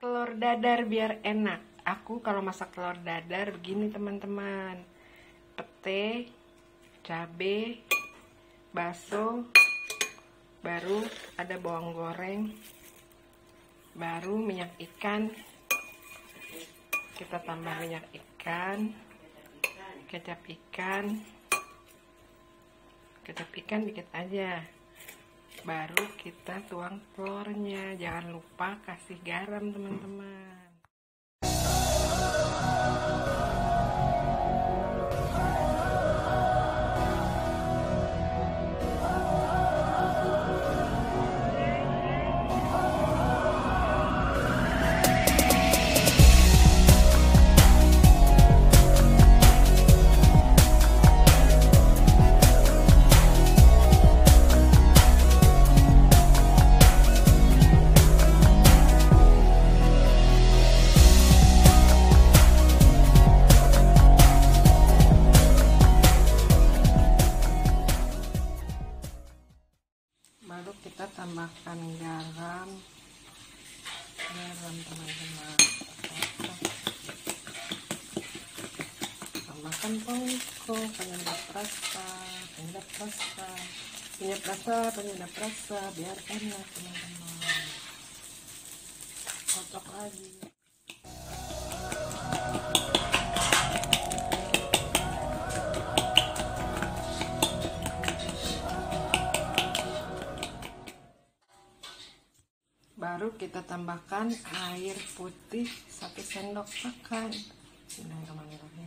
telur dadar biar enak. Aku kalau masak telur dadar begini teman-teman. Pete, cabe, baso, baru ada bawang goreng, baru minyak ikan. Kita tambah minyak ikan, kecap ikan, kecap ikan dikit aja baru kita tuang telurnya. Jangan lupa kasih garam teman-teman kita tambahkan garam. Garam teman-teman. Tambahkan pongko penyedap rasa penyedap rasa. Penyedap rasa penyedap rasa. Biar enak teman-teman. Kocok lagi baru kita tambahkan air putih satu sendok makan Bismillahirrahmanirrahim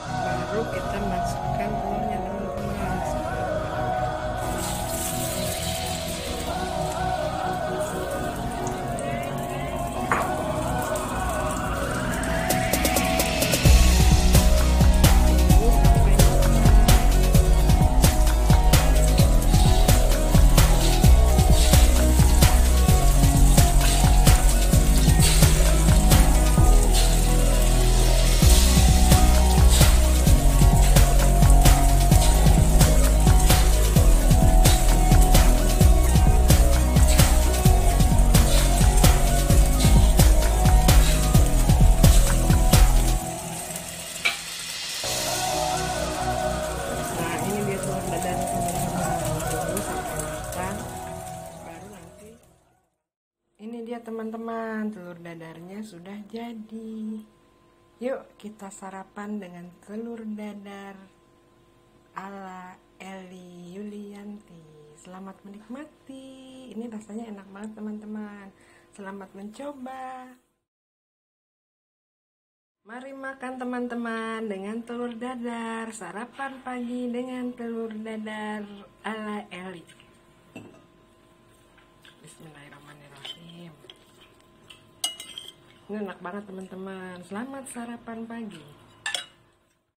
baru kita masukkan telurnya Ini dia teman-teman Telur dadarnya sudah jadi. Yuk kita sarapan dengan telur dadar Ala Eli Yulianti. Selamat menikmati. Ini rasanya enak banget teman-teman. Selamat mencoba. Mari makan teman-teman dengan telur dadar. Sarapan pagi dengan telur dadar ala Eli. Bismillahirrahmanirrahim Ini enak banget teman-teman. Selamat sarapan pagi